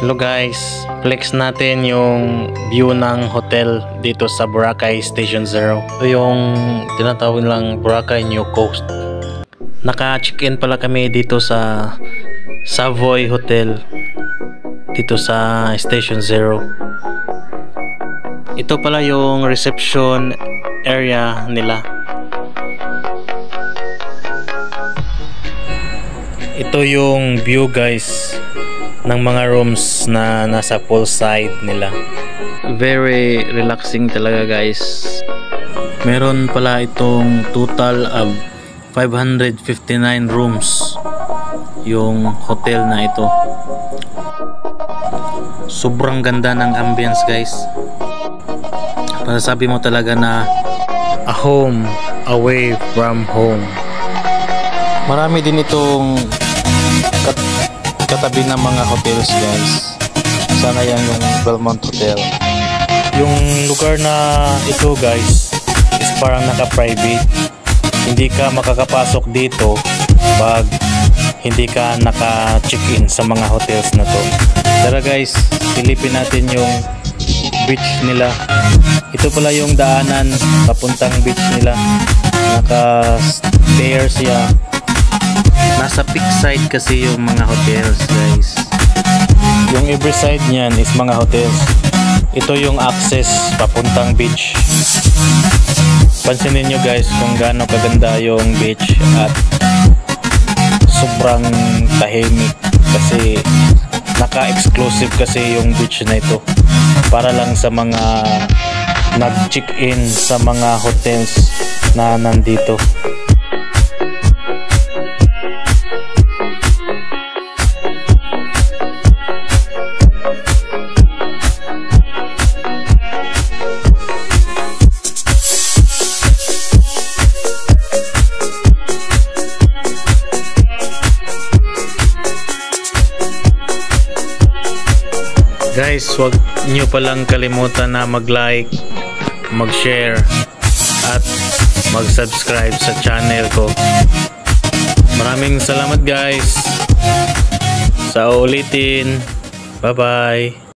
Hello guys, flex natin yung view ng hotel dito sa Boracay Station Zero. Ito yung tinatawag lang Boracay New Coast. Naka-check-in pala kami dito sa Savoy Hotel dito sa Station Zero. Ito pala yung reception area nila. Ito yung view guys ng mga rooms na nasa poolside nila. Very relaxing talaga guys. Meron pala itong total of 559 rooms yung hotel na ito. Sobrang ganda ng ambience guys. Masasabi mo talaga na a home away from home. Marami din itong katabi ng mga hotels guys. Sana yan yung Belmont Hotel. Yung lugar na ito guys is parang naka private hindi ka makakapasok dito pag hindi ka naka check in sa mga hotels na to. Tara guys silipin natin yung beach nila. Ito pala yung daanan papuntang beach nila. Naka stairs siya nasa peak side kasi yung mga hotels guys. Yung every side niyan is mga hotels. Ito yung access papuntang beach. Pansinin nyo guys kung gaano kaganda yung beach at sobrang tahimik kasi naka-exclusive kasi yung beach na ito para lang sa mga nag-check-in sa mga hotels na nandito Guys, wag nyo palang kalimutan na mag-like, mag-share, at mag-subscribe sa channel ko. Maraming salamat guys. Sa ulitin. Bye-bye.